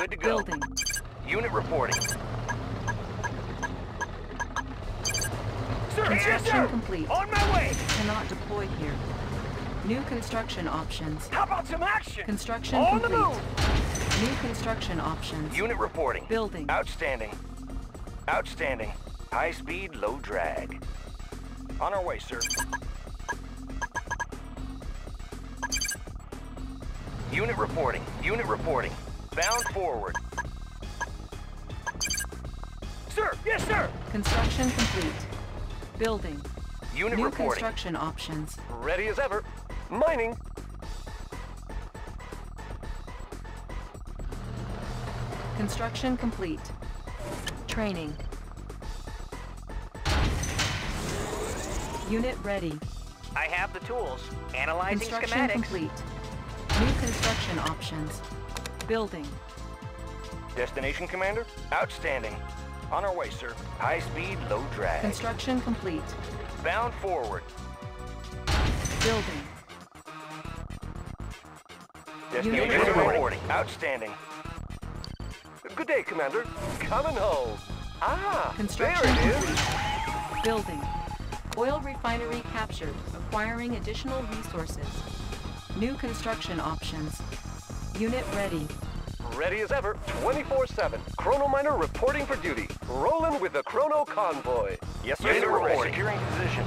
Good to go. Building. Unit reporting. Sir, Construction complete. On my way. Cannot deploy here. New construction options. How about some action? Construction On the complete. move. New construction options. Unit reporting. Building. Outstanding. Outstanding. High speed, low drag. On our way, sir. Unit reporting. Unit reporting. Bound forward. Sir, yes, sir. Construction complete. Building. Unit New reporting. construction options. Ready as ever. Mining. Construction complete. Training. Unit ready. I have the tools. Analyzing Construction schematics. complete. New construction options. Building. Destination, Commander? Outstanding. On our way, sir. High speed, low drag. Construction complete. Bound forward. Building. Destination reporting. Outstanding. Good day, Commander. Coming home. Ah, Construction there it is. complete. Building. Oil refinery captured. Acquiring additional resources. New construction options. Unit ready. Ready as ever, 24-7. Chrono Miner reporting for duty. Rolling with the Chrono Convoy. Yes, sir. Unit reporting. Securing position.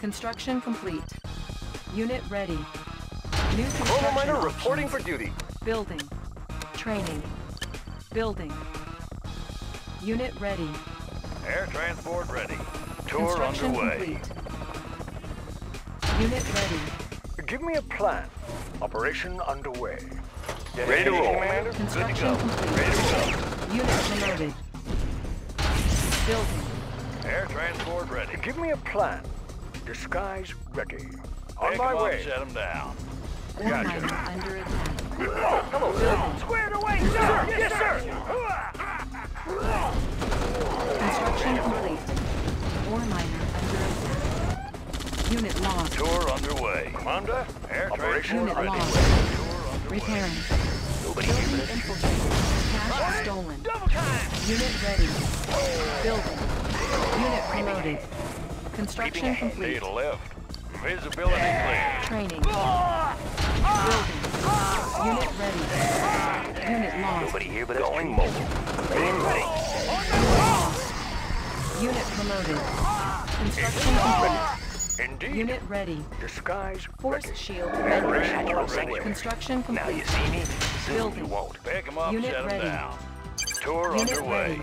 Construction complete. Unit ready. New Chrono construction Miner options. reporting for duty. Building. Training. Building. Unit ready. Air transport ready. Tour Construction underway. complete. Unit ready. Give me a plan. Operation underway. Ready to roll. Commander? Construction complete. Ready to go. Unit promoted. Building. Air transport ready. Give me a plan. Disguise ready. On my my 'em up, way. Shut them down. Ore Gotcha. under attack. Hello, Building. Squared away, sir. Yes, sir. Construction complete. Ore miner under attack. Unit lost. Tour underway. Commander, air transport Unit ready. lost. Repairing. Nobody Building infiltrated. Cash stolen. Double time. Unit ready. Building. Unit promoted. Construction complete. Need a lift. Visibility clear. Training. Building. Unit ready. Unit lost. Nobody here but. Going mobile. Ready and ready. Unit promoted. Construction complete. Indeed. Unit ready. Disguise Force ready. shield Ready. ready. Construction Now you complete. see me? Soon Building. you won't. Pick 'em up, Unit shut ready. down. Tour Unit underway. ready.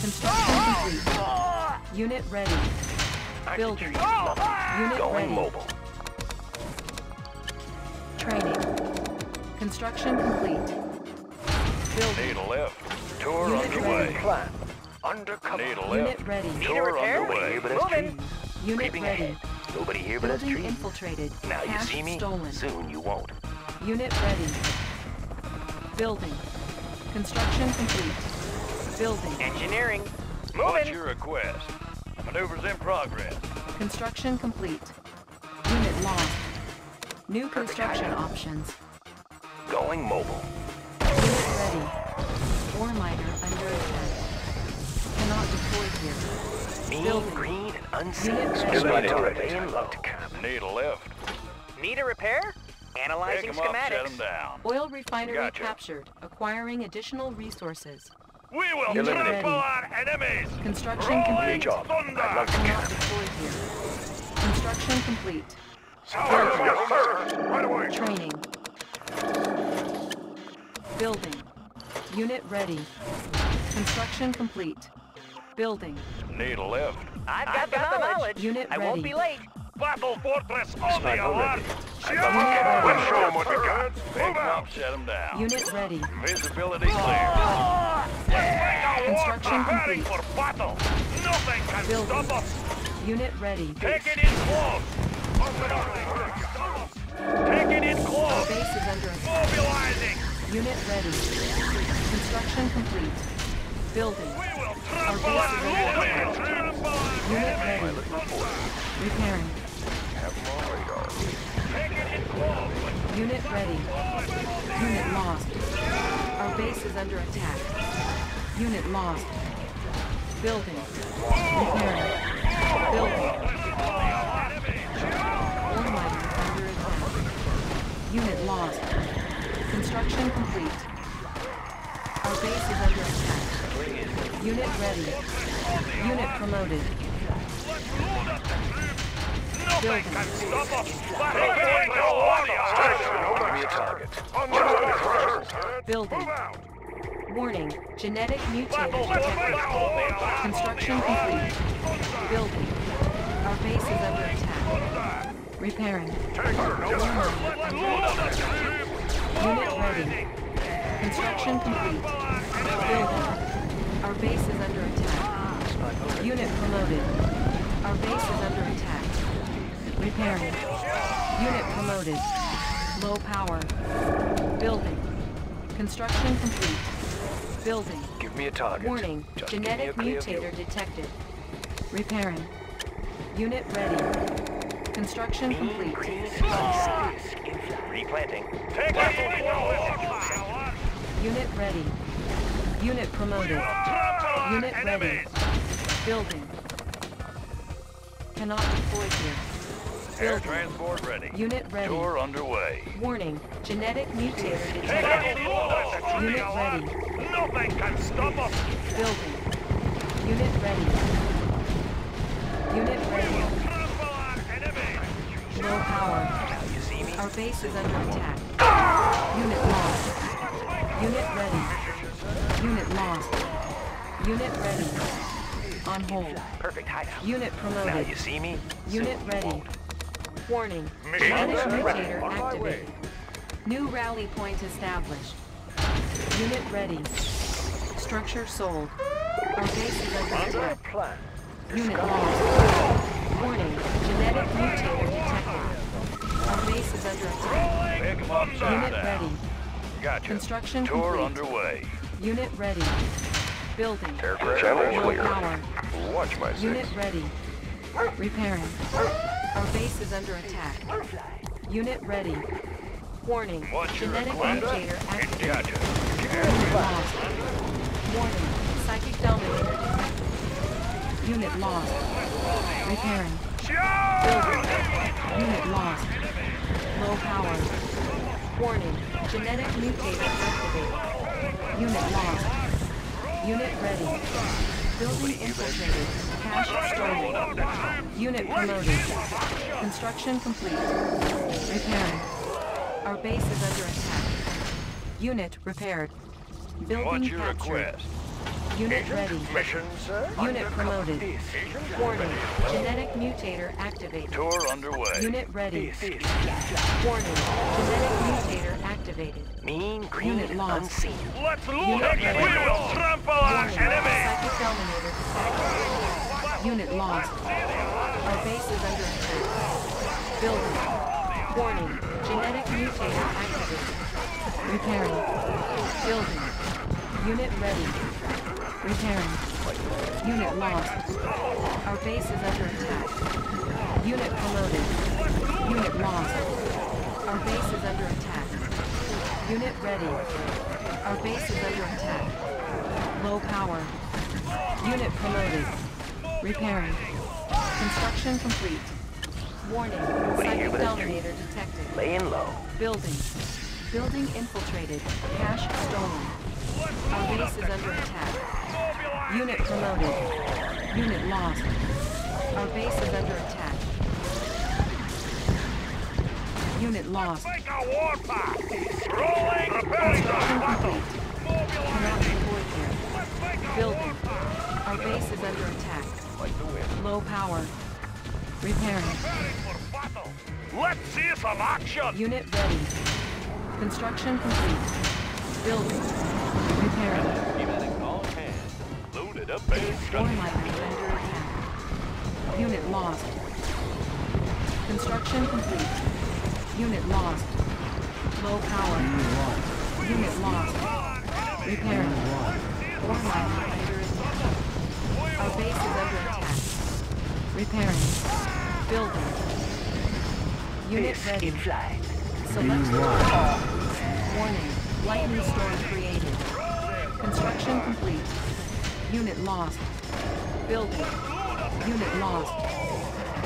Construction oh, oh, complete. Oh. Unit ready. Building. Unit Going ready. mobile. Training. Construction complete. Building. Need a lift. Tour Unit underway. ready. Plan. Undercover. Need a Unit ready. Need a repair? Nobody underway. here but us Moving. Unit Creeping ready. ahead. Nobody here but us Building trees. infiltrated. Now you see me? stolen. Soon you won't. Unit ready. Building. Construction complete. Building. Engineering. What's Moving. your request? Maneuvers in progress. Construction complete. Unit lost. New construction options. Going mobile. Unit ready. Ore miner under attack. Cannot deploy here. Mean, Building. green, and unseen. Unit Special ready. authority and love to camp. Need a lift. Need a repair? Pick Analyzing 'em up, shut 'em schematics. down. Oil refinery Gotcha. captured. Acquiring additional resources. We will Unit trample ready. our enemies. Construction Rolling complete. job. thunder. I'd love to Cannot deploy here. Construction complete. Yes, sir. Right away. Training. Building. Unit ready. Construction complete. Building. Need a lift. I've got, the, knowledge. Unit I won't be late. Battle Fortress on the Sniper alert. ready. Shut Unit up. ready. Show 'em what we got. Pick 'em up, them down. Unit ready. Visibility clear. Construction Preparing complete. for battle. Nothing can Building. stop us. Unit ready. Take it in close. Take it in Our close. base is under attack. Mobilizing. Unit ready. Construction complete. Building. We will trample base our is under Trample our Unit ready. Repairing. Have Taking in close. Unit ready. Unit lost. Our base is under attack. Unit lost. Building. Repairing. Building. Ore miner under attack. Unit lost. Construction complete. Our base is under attack. Unit ready. Unit promoted. Nothing can stop us. A target. Building. Warning. Genetic battle. Construction complete. Building. Our base is under attack. Repairing. Unit ready. Construction complete. Building. Our base is under attack. Unit promoted. Our base is under attack. Repairing. Unit promoted. Low power. Building. Construction complete. Building. Give me a target. Warning, Just give me a genetic clear view. mutator detected. Repairing. Unit ready. Construction complete. Replanting. Taking in warriors. Unit ready. Unit promoted. Unit ready. enemies. Building. Cannot deploy here. Air Building. transport ready. Unit ready. Tour underway. Warning, genetic mutator detected. Unit ready. Nothing can stop us. Building. Unit ready. Unit ready. Trample on enemies. Low power. You see me? Our base is under attack. Ah! Unit lost. Unit ready. Unit lost. Unit ready. On hold. Perfect hideout. Unit promoted. Now you see me? Unit ready. Warning. Genetic mutator On my way. activated. New rally point established. Unit ready. Structure sold. Our base is under attack. Unit lost. Warning. Genetic mutator detected. Our base is under attack. Pick 'em up, Unit ready. Gotcha. Construction Tour complete. underway. Unit ready. Building. Aircraft channel clear. power. Watch my Unit ready. Repairing. Our base is under attack. Unit ready. Warning. Your Genetic mutator activated. Unit lost. Warning. Psychic dominator. Unit lost. Repairing. Building. Unit lost. Low power. Warning. Genetic mutator activated. Unit lost. Unit ready. Building infiltrated. Cash stolen. Unit promoted. Construction complete. Repairing. Our base is under attack. Unit repaired. Building What's your captured. request? Unit ready. Mission, sir. Unit promoted. Warning. Genetic mutator activated. Tour underway. Unit ready. Warning. Genetic mutator activated. Mean, green, Unit lost. unseen. Let's load Unit up. We will trample on Warning. enemies. Psychic dominator detected. Unit lost. Our base is under attack. Building. Warning. Genetic mutator activated. Repairing. Building. Unit ready. Repairing. Unit lost. Our base is under attack. Unit promoted. Unit lost. Our base is under attack. Unit ready. Our base is under attack. Low power. Unit promoted. Repairing. Construction complete. Warning. do you hear Psychic dominator detected. Laying low. Building. Building infiltrated. Cash stolen. Our base is under attack. Unit promoted. Unit lost. Our base is under attack. Unit lost. Make a warpath. Rolling. Preparing battle. Cannot deploy here. Building. Our base is under attack. Low power. Repairing. Preparing for battle. Let's see some action. Unit ready. Construction complete. Building. Repairing. Loaded up Ore miner under attack. Unit lost. Construction complete. Unit lost. Low power. Unit lost. Repairing. Ore miner under attack. Our base is under attack. Repairing. Building. Unit ready. in flight. Select. Warning. Lightning storm created. Construction complete. Unit lost. Building. Unit lost.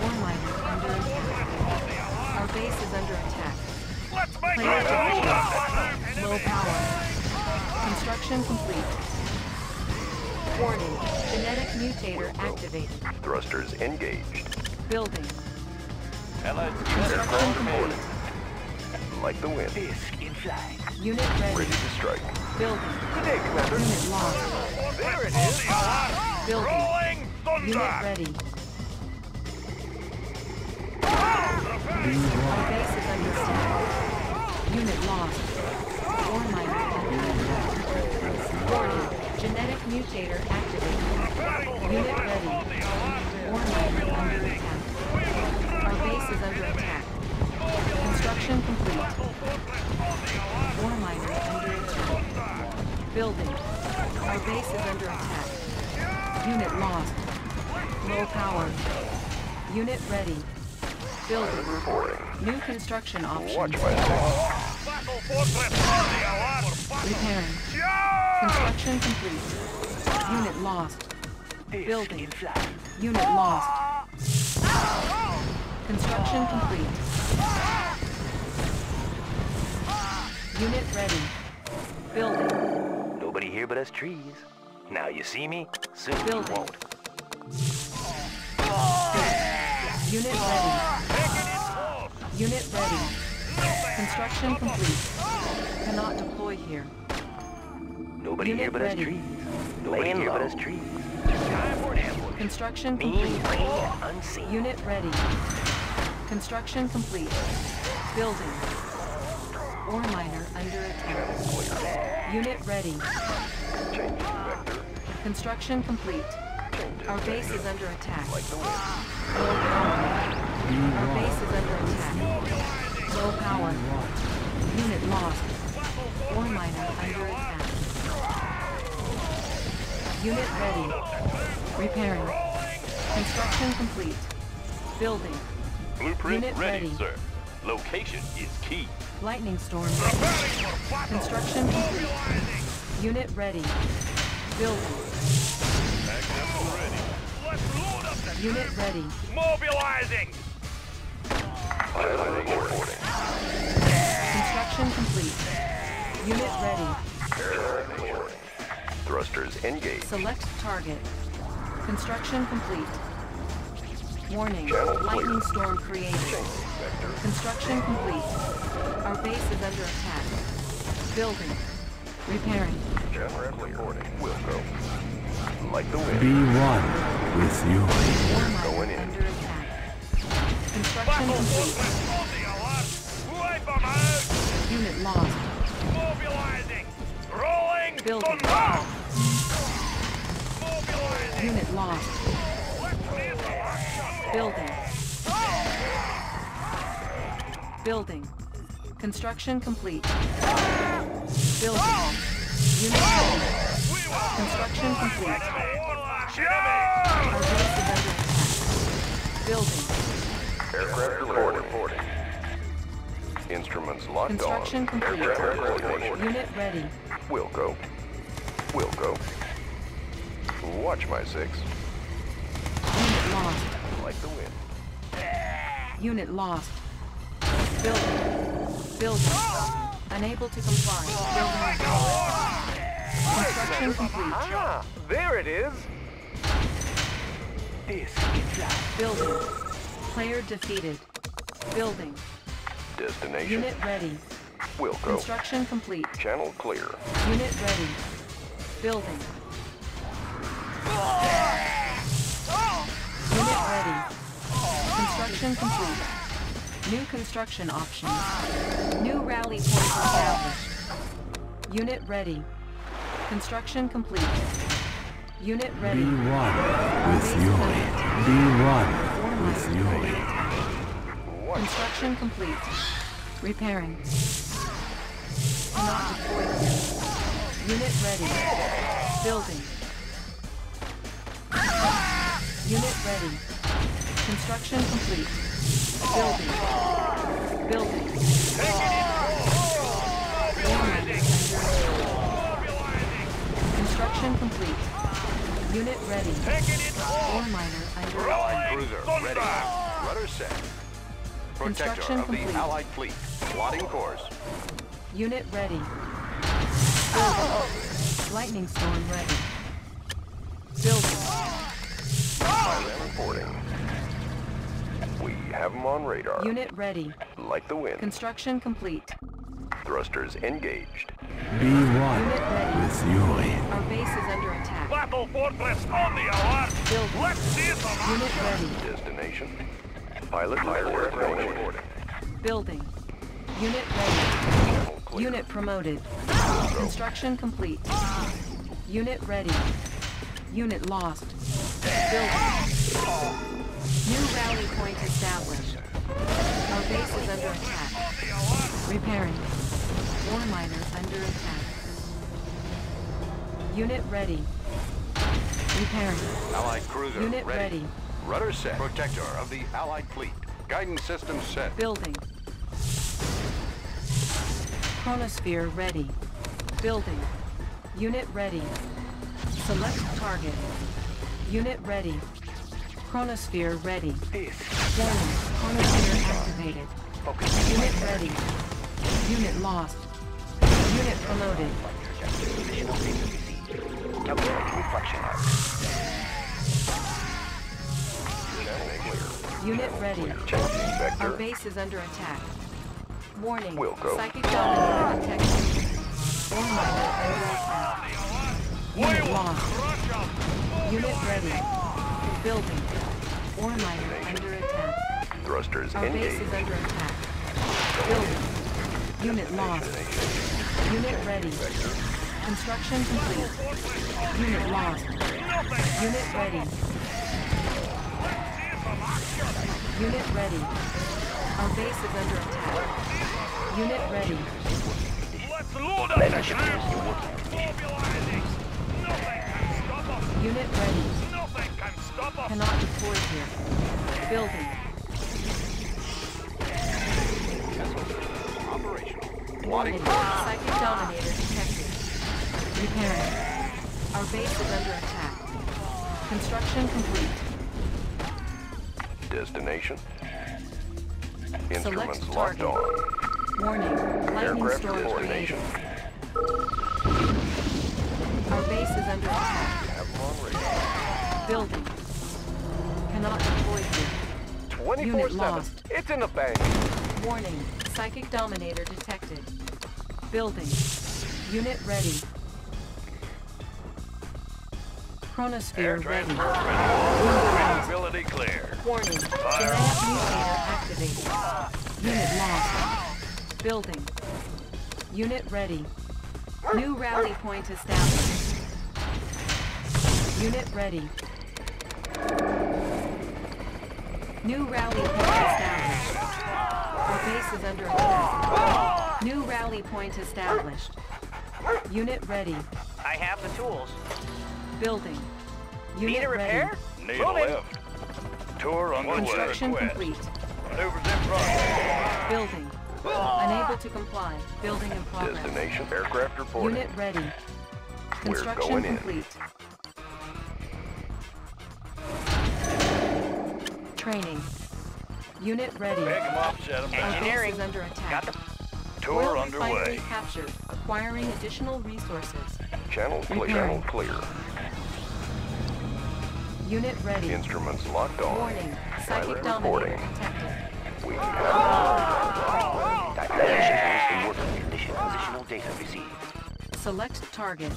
Ore miner under attack. Our base is under attack. Let's make Player it defeated. Low power. Construction complete. Warning. Genetic mutator activated. Thrusters engaged. Building. Construction Construction complete. Like the wind. This in flight. Unit ready. Ready to strike. Building. Good day, Commander. Unit lost. There it is. Building. Rolling Unit ready. Our base is under attack. Unit lost. Ore miner. Warning. Genetic mutator activated. Unit ready. Ore miner under attack. Our base is under attack. Construction complete. Ore miner under attack. Building. Our base is under attack. Unit lost. Low power. Unit ready. Building. New construction options. Repairing. Construction complete. Unit lost. Building. Unit lost. Construction complete. Unit ready. Building. Nobody here but us trees. Now you see me, soon you won't. Unit ready. Unit ready. Construction complete. Cannot deploy here. Nobody Unit here but ready. us trees. Nobody Laying here but us trees. Time for an ambush. Construction Mean, complete. green, unseen. Unit ready. Construction complete. Building. Ore miner under attack. Unit ready. Construction complete. Our base is under attack. Like the wind. Low power. Our base is under attack. Low power. Unit lost. Ore miner under attack. Unit ready. Repairing. Construction complete. Building. Blueprint Unit ready, ready. sir. Location is key. Lightning storm. Construction complete. Unit ready. Building. Ready. Let's load up the Unit ready. mobilizing. Construction complete. Unit ready. Thrusters engaged. Select target. Construction complete. Warning. Lightning storm created. Construction complete. Our base is under attack. Building. Repairing. General reporting. Will go. Like the wind. Be one with you. Ore Going in. under attack. Construction complete. fortress on the alarm. Wipe 'em out. Unit lost. Mobilizing. Rolling Building. Unit lost. Building. Building. Construction complete. Building. Unit ready. Construction complete. Our base is under attack. Building. Aircraft reporting. reporting. Instruments locked Construction on. complete. Aircraft coordination. Unit ready. Will go. Will go. Watch my six. Unit lost. Like the wind. Unit lost. Building. Building. Unable to comply. Building. Construction complete. Ah, there it is. This in flight. Building. Player defeated. Building. Destination. Unit ready. Will go. Construction complete. Channel clear. Unit ready. Building. Unit ready. Construction complete. New construction options. New rally point established. Unit ready. Construction complete. Unit ready. one with you. Be one with you. Watch. Construction complete. Repairing. Cannot deploy here. Unit ready. Building. Unit ready. Construction complete. Building. Building. Ore miner under attack. Construction complete. Unit ready. Ore miner under Allied cruiser ready. Rudder set. Protector of the. Allied fleet. Plotting course. Unit ready. Building. Lightning storm ready. Building. Pilot reporting. We have them on radar. Unit ready. Like the wind. Construction complete. Thrusters engaged. Be one Unit ready. with Yuri. Our base is under attack. Battle Fortress on the alert! Building. Let's see some Unit ready. Destination. Pilot pilot reporting. Building. Unit ready. Clear. Unit promoted. Construction complete. Unit ready. Unit lost. Building. New rally point established. Our base is under attack. Repairing. Ore miner under attack. Unit ready. Repairing. Allied cruiser Unit ready. ready. Rudder set. Protector of the Allied fleet. Guidance system set. Building. Chronosphere ready. Building. Unit ready. Select target. Unit ready. Chronosphere ready. Warning. Chronosphere activated. Focus. Unit ready. Unit lost. Unit promoted. Additional received. Calculate reflection arc. Unit ready. Our base is under attack. Warning. We'll go. Psychic dominator detected. Ore miner under attack. Unit lost. Unit ready. Building. Ore miner under attack. Thrusters Our base is under attack. Building. Unit lost. Unit ready. Construction complete. Unit lost. Unit ready. Unit ready. Our base is under attack. Unit ready. Let's load up the Battleship troops! is in working condition. Mobilizing! Nothing can stop us! Unit ready. Cannot deploy here. Building. Operational. Warning. Psychic dominator detected. Repairing. Our base is under attack. Construction complete. Destination. Instruments Select locked target. on. Warning. Lightning Aircraft storm created. Our base is under attack. Have them on. Building. Cannot deploy here. 24 7. lost. It's in the bank. Warning. Psychic dominator detected. Building. Unit ready. Chronosphere ready. Unit lost. Ability clear. Warning. Genetic mutator activated. Unit lost. Building. Unit ready. New rally point established. Unit ready. New rally point established. Our base is under attack. New rally point established. Unit ready. I have the tools. Building. Unit Need Unit a ready. repair? Need a Moving. lift. Tour underway. Construction complete. Maneuvers in progress. Building. Unable to comply. Building in progress. Destination. Aircraft reporting. Unit ready. We're Construction going in. Training. Unit ready. Pick 'em up, set 'em Our down. Engineering. is under attack. Got the Tour Oil refinery underway. captured. Acquiring additional resources. Channel clear. Channel clear. Unit ready. Instruments locked on. Warning. Psychic Pilot dominator detected. We have Dilation is in working condition. Positional data received. Select target.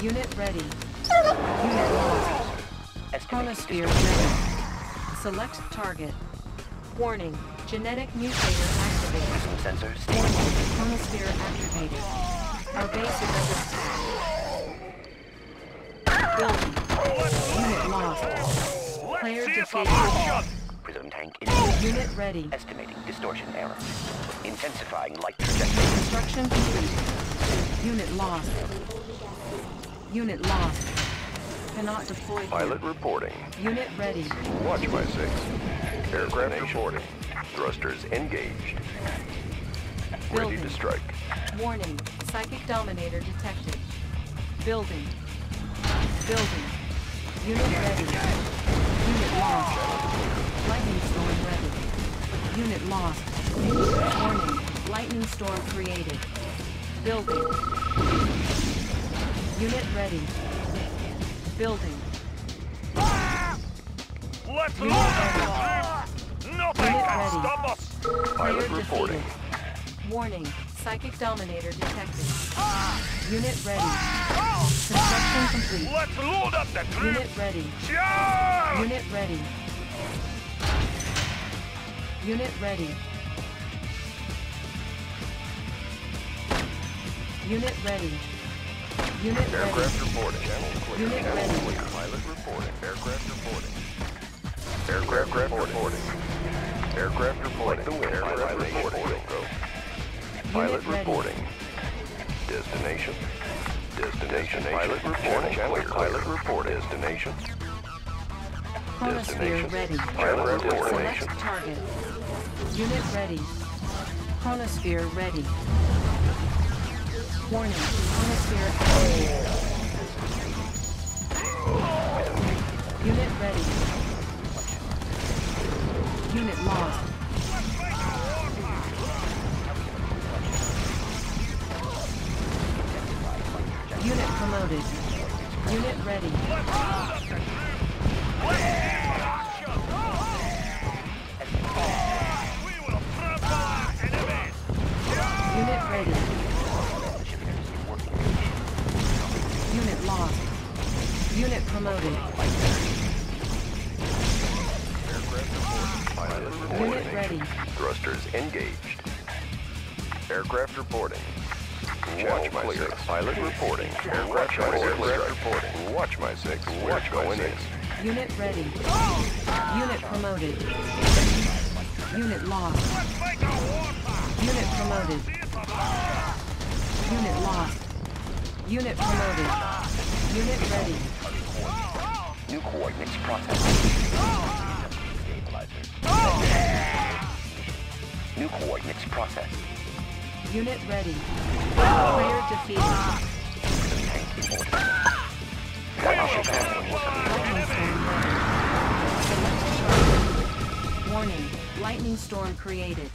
Unit ready. Unit lost. Chronosphere ready. Select target. Warning. Genetic mutator activated. Prism sensor stable. Warning. Chronosphere activated. Our base is under attack. Building. Unit lost. Player See defeated. Prism tank is Unit ready. estimating distortion error. Intensifying light trajectory. Construction complete. Unit lost. Unit lost. Cannot deploy here. Pilot reporting. Unit ready. Watch my six. Aircraft reporting. Thrusters engaged. Ready Building. to strike. Warning. Psychic dominator detected. Building. Building. Unit ready. Unit lost. Lightning storm ready. Unit lost. Warning. Lightning storm created. Building. Unit ready. Building. Let's Unit load up the troops! Nothing Unit can ready. stop us! Pilot Player reporting. defeated. Warning. Psychic dominator detected. Unit ready. Construction complete. Let's load up the troops! Unit ready. Charge! Unit ready. Unit ready. Unit ready. Unit ready. Aircraft reporting. Channel clear. Unit Channel ready. clear. Pilot reporting. Aircraft reporting. Aircraft reporting. Aircraft reporting. the wind. Pilot reporting. Will go. Pilot ready. reporting. Destination. Destination. Pilot reporting. Channel Pilot reporting. Destination. Chronosphere Destination. ready. Pilot reporting. Select target. Unit ready. Chronosphere ready. Warning. Unit ready. Unit lost. Unit promoted. Unit ready. Unit promoted. Pilot Unit ready. Thrusters engaged. Aircraft reporting. Watch my six. Pilot reporting. Aircraft aircraft reporting. Watch my six. Watch going in. Unit ready. Unit promoted. Unit lost. Make a! Unit promoted. Unit lost. Unit promoted. Unit ready. New coordinates processed. New coordinates processed. Unit ready. Player defeated. Warning. Lightning storm created.